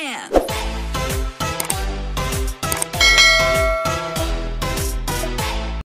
Yeah.